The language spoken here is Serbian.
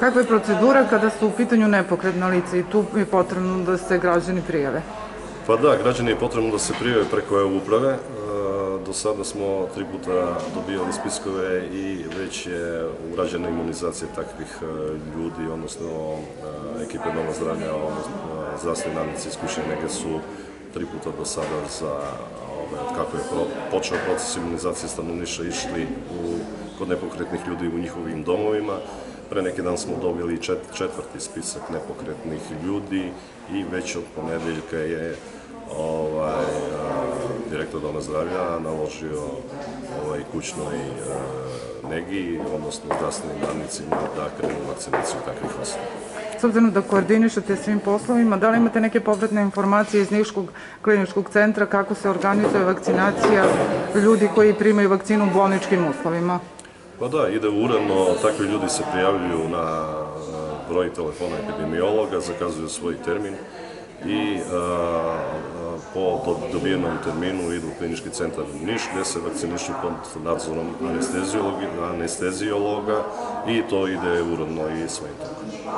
Kakva je procedura kada su u pitanju nepokretna lica i tu je potrebno da se građani prijave? Pa da, građani je potrebno da se prijave preko EU uprave. E, Do sada smo tri puta dobijali spiskove i već je urađena imunizacija takvih e, ljudi, odnosno e, ekipe Doma zdravlja, zdravstveni radnici iskušene nege su tri puta do sada za kako je počeo proces imunizacije stanovništva išli u, kod nepokretnih ljudi u njihovim domovima. Pre neki dan smo dobili čet- četvrti spisak nepokretnih ljudi i već od ponedeljka je ovaj, a, direktor Doma zdravlja naložio ovaj, kućnoj a, negi, odnosno zdravstvenim radnicima da krenu vakcinaciju takvih osoba. S obzirom da koordinišete svim poslovima, da li imate neke povratne informacije iz Niškog kliničkog centra kako se organizuje vakcinacija ljudi koji primaju vakcinu u bolničkim uslovima? Pa da, ide uredno, takvi ljudi se prijavljuju na broj telefona epidemiologa, zakazuju svoj termin i a, a, po do- dobijenom terminu idu u klinički centar Niš gde se vakcinišu pod nadzorom anesteziologa i to ide uredno i svojim tokom.